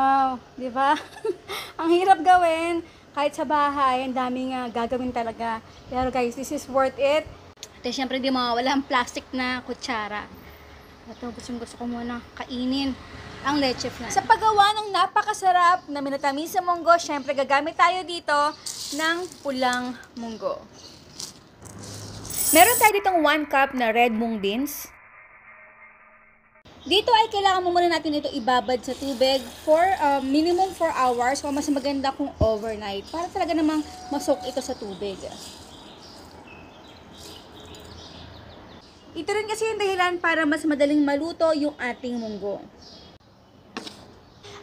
Wow, di ba? ang hirap gawin. Kahit sa bahay, ang daming uh, gagawin talaga. Pero guys, this is worth it. At syempre, di mawawala ang plastic na kutsara. Ito, gusto, gusto ko muna kainin ang leche flan. Sa paggawa ng napakasarap na minatamis sa munggo, syempre gagamit tayo dito ng pulang munggo. Meron tayo ditong 1 cup na red mung beans. Dito ay kailangan mo muna natin ito ibabad sa tubig for uh, minimum 4 hours o mas maganda kung overnight para talaga namang masok ito sa tubig. Ito rin kasi yung dahilan para mas madaling maluto yung ating munggo.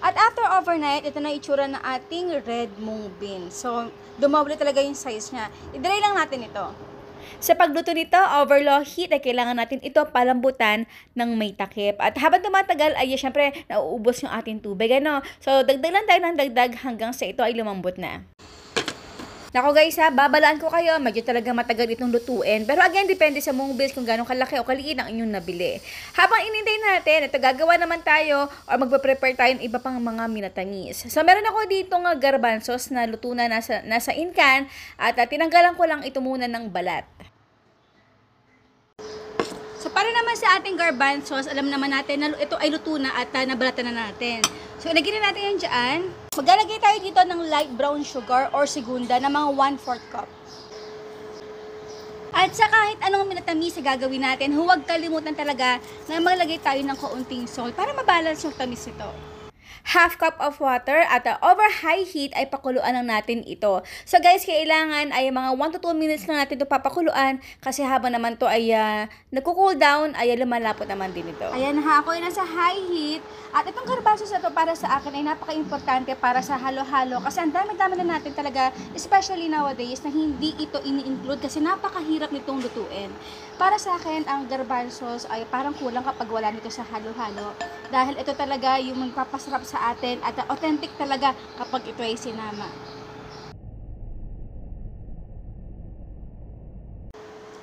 At after overnight, ito na itsura ng ating red mung bean. So, dumable talaga yung size niya. I-dry lang natin ito. Sa pagluto nito, over low heat ay kailangan natin ito palambutan ng may takip. At habang tumatagal ay syempre nauubos yung ating tubig. Ano? So dagdag lang tayo ng dagdag hanggang sa ito ay lumambot na. Nako guys ha, babalaan ko kayo, medyo talaga matagal itong lutuin. Pero again, depende sa mong bills kung gano'ng kalaki o kaliit ang inyong nabili. Habang inintay natin, ito gagawa naman tayo o magpe-prepare tayo ng iba pang mga minatamis. So meron ako dito ng garbanzos na luto na nasa, nasa incan at uh, tinanggalan ko lang ito muna ng balat. Para naman sa ating garbanzos, alam naman natin na ito ay luto na at uh, nabalatan na natin. So, ilagay na natin yan dyan. Maglalagay tayo dito ng light brown sugar or segunda na mga 1-4 cup. At sa kahit anong minatamis na gagawin natin, huwag kalimutan talaga na maglagay tayo ng kaunting salt para mabalance yung tamis nito half cup of water at uh, over high heat ay pakuluan lang natin ito. So guys, kailangan ay mga 1 to 2 minutes lang natin ito papakuluan kasi habang naman to ay uh, nagko-cool down ay lumalapot naman din ito. Ayan ha, ako ay nasa high heat at itong garbanzos na to para sa akin ay napaka-importante para sa halo-halo kasi ang dami-dami na natin talaga, especially nowadays na hindi ito ini-include kasi napakahirap nitong lutuin. Para sa akin, ang garbanzos ay parang kulang kapag wala nito sa halo-halo dahil ito talaga yung magpapasarap sa atin at authentic talaga kapag ito ay sinama.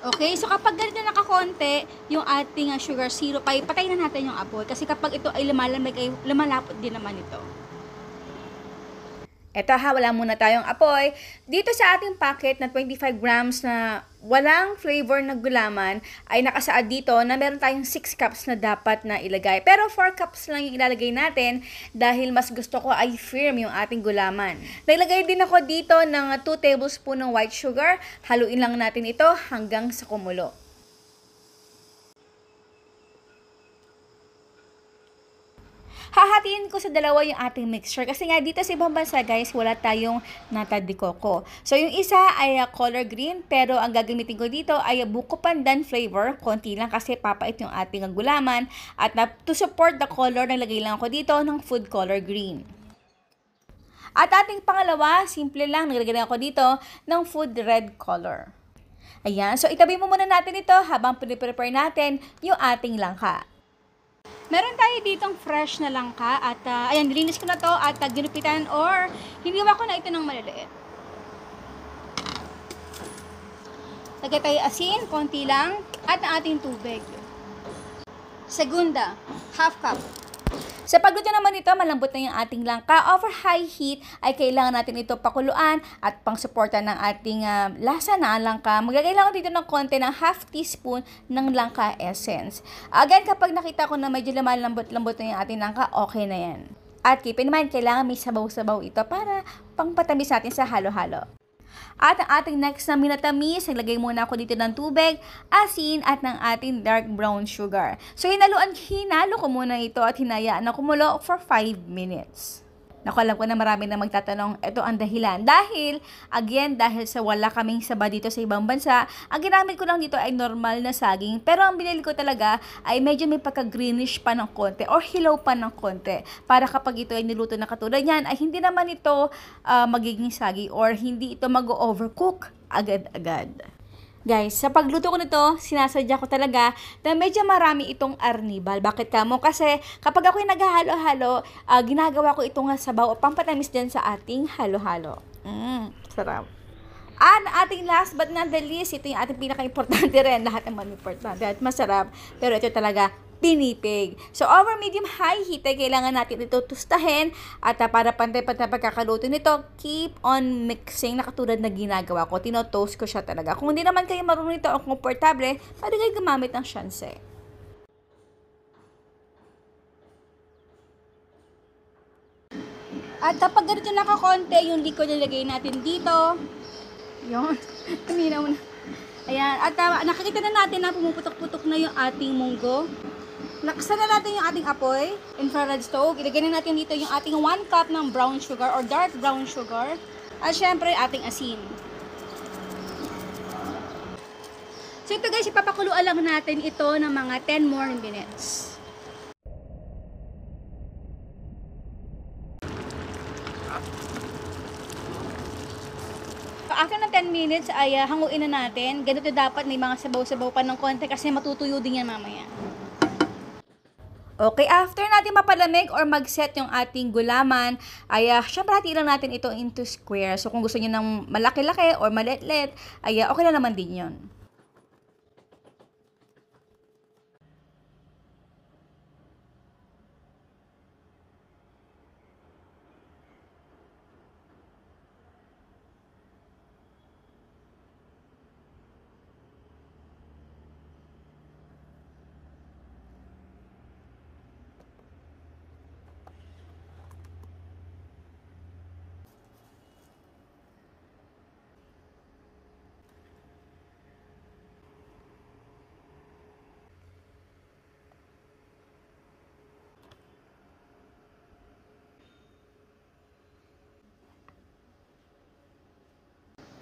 Okay, so kapag ganito nakakonte, yung ating uh, sugar syrup ay patayin na natin yung apoy kasi kapag ito ay lumalamig ay lumalapot din naman ito. Ito ha, wala muna tayong apoy. Dito sa ating packet na 25 grams na walang flavor na gulaman, ay nakasaad dito na meron tayong 6 cups na dapat na ilagay. Pero 4 cups lang yung ilalagay natin dahil mas gusto ko ay firm yung ating gulaman. Naglagay din ako dito ng 2 tablespoon ng white sugar. Haluin lang natin ito hanggang sa kumulo. Hahatiin ko sa dalawa yung ating mixture. Kasi nga dito sa ibang bansa guys, wala tayong nata de coco. So yung isa ay uh, color green, pero ang gagamitin ko dito ay buko pandan flavor. Konti lang kasi papait yung ating gulaman. At na, to support the color, naglagay lang ako dito ng food color green. At ating pangalawa, simple lang, naglagay ako dito ng food red color. Ayan, so itabi mo muna natin ito habang prepare natin yung ating langka. Meron tayo ditong fresh na langka at uh, ayan, nilinis ko na to at uh, ginupitan or hiniwa ko na ito ng maliliit. Lagay tayo asin, konti lang, at ang ating tubig. Segunda, half cup. Sa pagluto naman nito, malambot na yung ating langka. Over high heat ay kailangan natin ito pakuluan at pang-suporta ng ating uh, lasa na langka. Maglagay lang ako dito ng konti ng half teaspoon ng langka essence. Again, kapag nakita ko na medyo lumalambot-lambot na yung ating langka, okay na yan. At keep in mind, kailangan may sabaw-sabaw ito para pangpatamis natin sa halo-halo. At ang ating next na minatamis, naglagay muna ako dito ng tubig, asin at ng ating dark brown sugar. So hinaluan, hinalo ko muna ito at hinayaan na kumulo for 5 minutes. Naku, alam ko na marami na magtatanong, ito ang dahilan. Dahil, again, dahil sa wala kaming saba dito sa ibang bansa, ang ginamit ko lang dito ay normal na saging. Pero ang binili ko talaga ay medyo may pagka-greenish pa ng konti or hilaw pa ng konti. Para kapag ito ay niluto na katulad yan, ay hindi naman ito uh, magiging sagi or hindi ito mag-overcook agad-agad. Guys, sa pagluto ko nito, sinasadya ko talaga na medyo marami itong arnibal. Bakit kamo? Kasi kapag ako'y naghahalo-halo, uh, ginagawa ko itong sabaw o pampatamis din sa ating halo-halo. Mmm, sarap. And ating last but not the least, ito yung ating pinaka-importante rin. Lahat naman importante at masarap. Pero ito talaga pinipig. So, over medium high heat ay kailangan natin ito tustahin at uh, para pantay-pantay pagkakaluto nito, keep on mixing na katulad na ginagawa ko. Tino-toast ko siya talaga. Kung hindi naman kayo marunong ito o komportable, pwede kayo gumamit ng shanse. At kapag ganito nakakonte, yung liquid nilagay natin dito. Yun. Tuminaw na. Ayan. At uh, nakikita na natin na pumuputok-putok na yung ating munggo. Laksan na natin yung ating apoy, infrared stove. Ilagay na natin dito yung ating 1 cup ng brown sugar or dark brown sugar. At syempre, ating asin. So ito guys, ipapakuluan lang natin ito ng mga 10 more minutes. After ng 10 minutes ay uh, hanguin na natin. Ganito dapat may mga sabaw-sabaw pa ng konti kasi matutuyo din yan mamaya. Okay, after natin mapalamig or mag-set yung ating gulaman, ay uh, syempre hati lang natin ito into square. So kung gusto niyo ng malaki-laki or maliit-liit, ay uh, okay na naman din yon.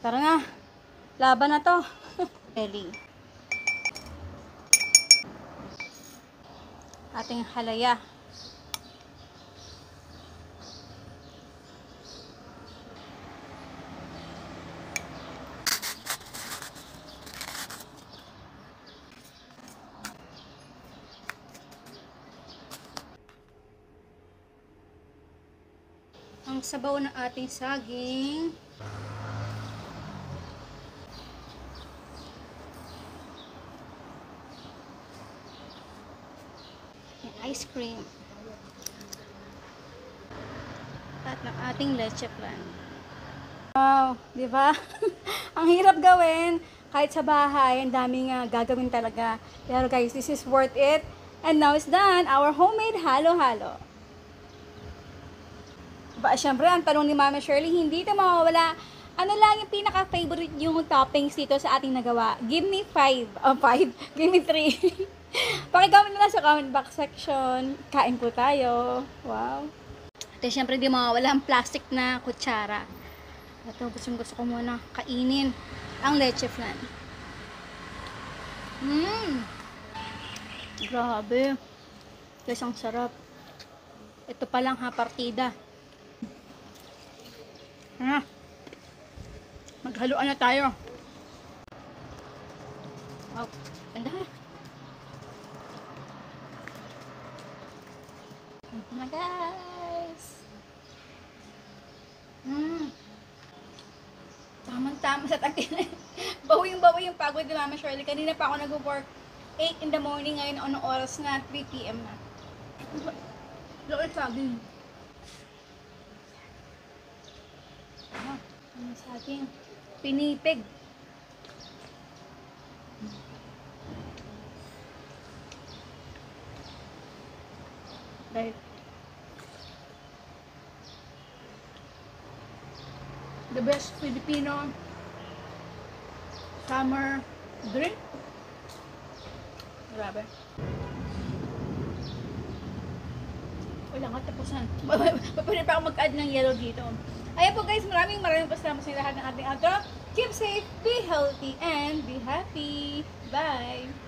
Tara nga. Laban na to. Ellie. Ating halaya. Ang sabaw ng ating saging. Ice cream. At ng ating leche plan. Wow, di ba? ang hirap gawin. Kahit sa bahay, ang daming uh, gagawin talaga. Pero guys, this is worth it. And now it's done, our homemade halo-halo. Ba, syempre, ang tanong ni Mama Shirley, hindi ito mawawala. Ano lang yung pinaka-favorite yung toppings dito sa ating nagawa? Give me five. Oh, five. Give me three. Pakicomment na lang sa comment box section. Kain po tayo. Wow. At syempre, di mawawala ang plastic na kutsara. Ito, gusto, gusto ko muna kainin ang leche flan. Mmm! Grabe. Guys, ang sarap. Ito pa lang ha, partida. Ha? Maghaluan na tayo. Wow, ganda. Ito na guys. Mm. Tamang-tama sa tagin. Bawing-bawi yung pagod ni Mama Shirley. Kanina pa ako nag-work 8 in the morning. Ngayon, anong oras na? 3 p.m. na. Lool saging. Ah, ano saging? Pinipig. Right. The best Filipino summer drink. Grabe. Wala nga tapusan. Pwede pa ako mag-add ng yellow dito. Ayan po guys, maraming maraming pasalamat sa lahat ng ating outro. Keep safe, be healthy, and be happy. Bye!